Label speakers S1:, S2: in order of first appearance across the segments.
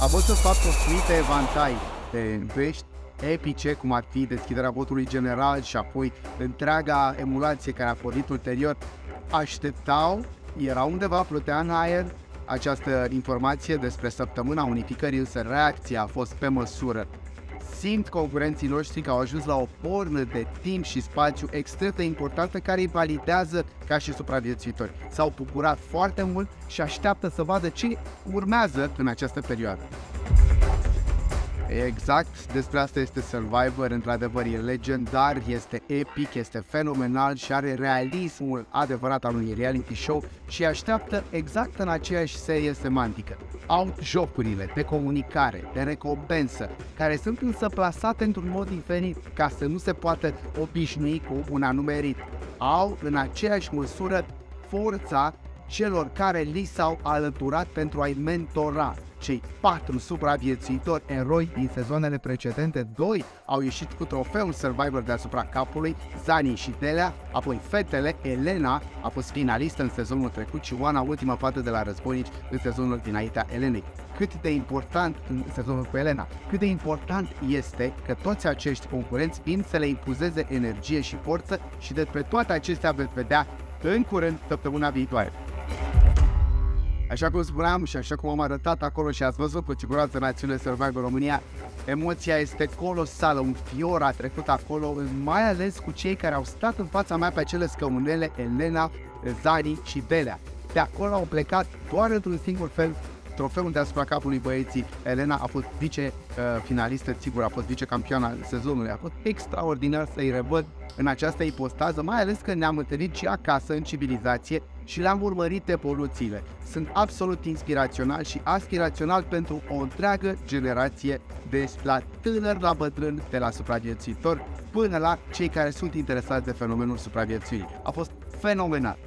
S1: A fost de fapt o suite evantai de vești epice, cum ar fi deschiderea votului general și apoi întreaga emulație care a pornit ulterior, așteptau, era undeva, plutea în aer această informație despre săptămâna unificării, însă reacția a fost pe măsură. Simt concurenții noștri că au ajuns la o pornă de timp și spațiu extrem de importantă care îi validează ca și supraviețuitori. S-au bucurat foarte mult și așteaptă să vadă ce urmează în această perioadă. Exact, despre asta este Survivor, într-adevăr e legendar, este epic, este fenomenal și are realismul adevărat al unui reality show și așteaptă exact în aceeași serie semantică. Au jocurile de comunicare, de recompensă, care sunt însă plasate într-un mod diferit, ca să nu se poată obișnui cu un anume ritm. Au în aceeași măsură forța celor care li s-au alăturat pentru a-i mentora, cei patru supraviețuitori eroi din sezoanele precedente, doi au ieșit cu trofeul Survivor deasupra capului, Zani și Delea, apoi fetele, Elena a fost finalistă în sezonul trecut și Oana ultima fată de la războinici în sezonul dinaintea Elenei. Cât de important în sezonul cu Elena, cât de important este că toți acești concurenți vin să le impuzeze energie și forță și despre toate acestea veți vedea în curând săptămâna viitoare. Așa cum spuneam și așa cum am arătat acolo și ați văzut cu siguranță Națiunile Survivor România, emoția este colosală, un fior a trecut acolo, mai ales cu cei care au stat în fața mea pe acele scăunele, Elena, Zari și Belea. De acolo au plecat doar într-un singur fel trofeul deasupra capului băieții. Elena a fost vice-finalistă, sigur, a fost vice-campioana sezonului. A fost extraordinar să-i revăd în această ipostază, mai ales că ne-am întâlnit și acasă în civilizație și le-am urmărit evoluțiile. Sunt absolut inspirațional și aspirațional pentru o întreagă generație de la tânăr la bătrân, de la supraviețuitor până la cei care sunt interesați de fenomenul supraviețuirii. A fost fenomenal.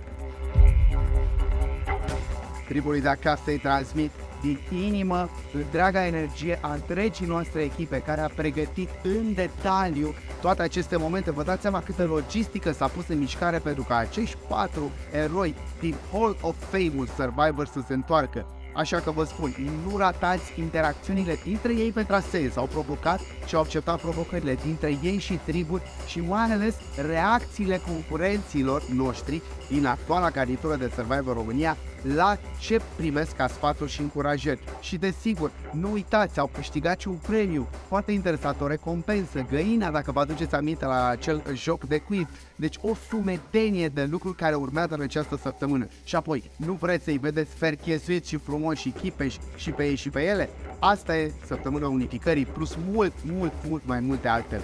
S1: Tribului de acasă îi transmit din inimă întreaga energie a întregii noastre echipe care a pregătit în detaliu toate aceste momente. Vă dați seama câtă logistică s-a pus în mișcare pentru ca acești patru eroi din Hall of Fame-ul Survivor să se întoarcă. Așa că vă spun, nu ratați interacțiunile dintre ei pe trasee, s-au provocat și au acceptat provocările dintre ei și triburi și mai ales reacțiile concurenților noștri din actuala garnitură de Survivor România la ce primesc ca sfaturi și încurajări. Și desigur, nu uitați, au câștigat și un premiu foarte interesat, o recompensă, găina, dacă vă aduceți aminte la acel joc de quiz. Deci o sumedenie de lucruri care urmează în această săptămână. Și apoi, nu vreți să-i vedeți ferchesuiți și frumos și chipeși și pe ei și pe ele? Asta e săptămâna unificării, plus mult, mult, mult mai multe altele.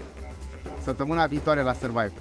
S1: Săptămâna viitoare la Survivor.